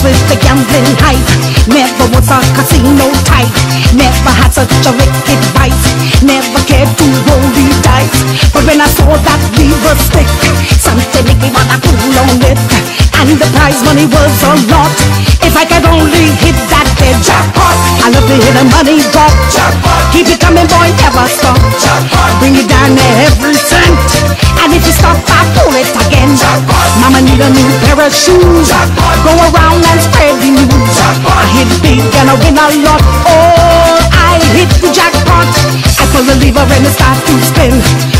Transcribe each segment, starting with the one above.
the gambling hype. Never was a casino type. Never had such a wicked bite. Never cared to roll the dice. But when I saw that lever stick, something Nicky wanna cool on it. And the prize money was a lot. If I could only hit that dead jackpot, I love to hear the money drop. Jackpot. Keep it coming, boy, never stop. Jackpot. Bring it down every cent. And if you stop, I pull it again. Mama need a new pair of shoes. Go around and spread the news. I hit big and I win a lot. Oh, I hit the jackpot. I pull the lever and it starts to spin.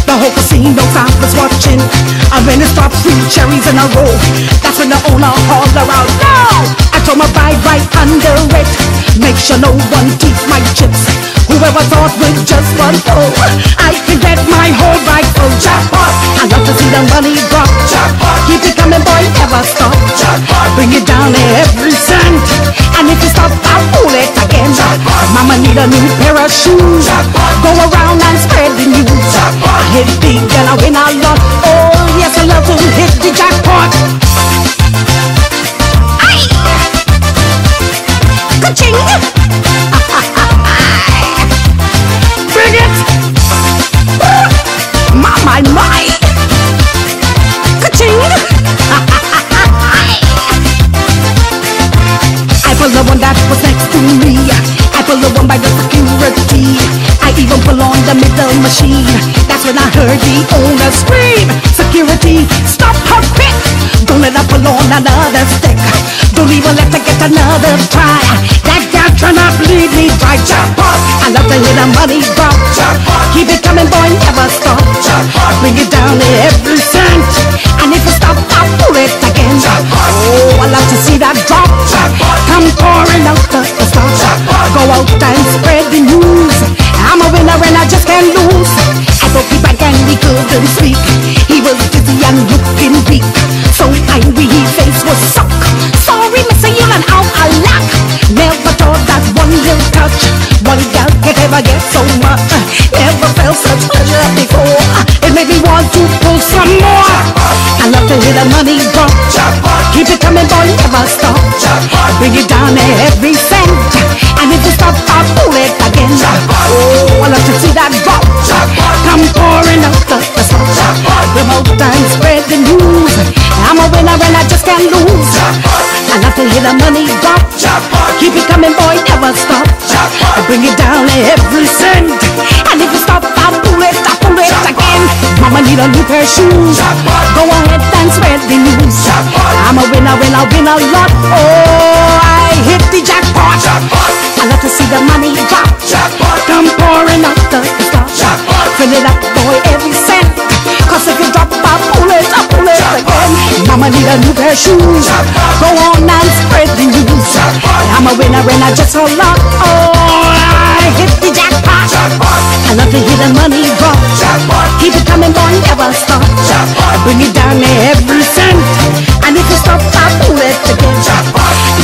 The whole casino crowd was watching. And when it stops, three cherries in a row. That's when the owner hauled around. No! I told my bride right under it. Make sure no one keeps my chips. Whoever thought with just one throw, I can get my whole right full jackpot. I love to see the money It down every cent. And if you stop, I'll pull it again. Jackpot. Mama need a new pair of shoes. Jackpot. Go around and spread the news. Jackpot. I hit big and I win a lot. Oh, yes, I love to hit the jackpot. Aye. Ka-ching. Another stick. Don't even let her get another try. That trying to bleed me dry. Jackpot. I love to hear the money drop. Jackpot. Keep it coming, boy, never stop. Jackpot. Bring it down every ever get so much. Never felt such pleasure before. It made me want to pull some more. I love to hear the money drop. Keep it coming, boy, never stop. Bring it down to every cent. And if you stop, I'll pull it again. Oh, I love to see that drop. Come pouring out the, the. Jackpot. Remote and spread the news. I'm a winner and I just can't lose. I love to hear the money drop. Keep it coming, boy, never stop. Bring it down to every cent. And if you stop, I'll pull it, I'll pull it Jackpot. again. Mama need a new pair of shoes. Jackpot. Go ahead and spread the news. Jackpot. I'm a winner, winner, win a lot. Oh, I hit the jackpot. I love to see the money drop. Come pouring out the stuff. Jackpot. Fill it up, boy, every cent. Cause if you drop, I'll pull it, I'll pull it again. Mama need a new pair of shoes. Go on and spread the news. I'm a winner I just a lot. Oh, I love to hear the money drop. Keep it coming, boy, never stop. Jackpot. Bring it down every cent. And if you stop, I'll pull it again.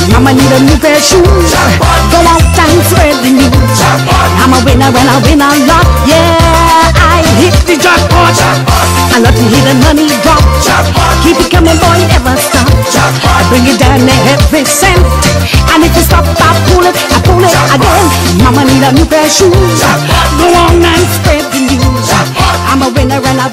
Mama need a new pair of shoes. Go out and spread the news. I'm a winner and I win a lot. Yeah, I hit the. Jackpot. I love to hear the money drop. Keep it coming, boy, never stop. Bring it down every cent. And if you stop, I pull it, I pull it again. Mama need a new pair of shoes. Go on and spread the news. I'm a winner and I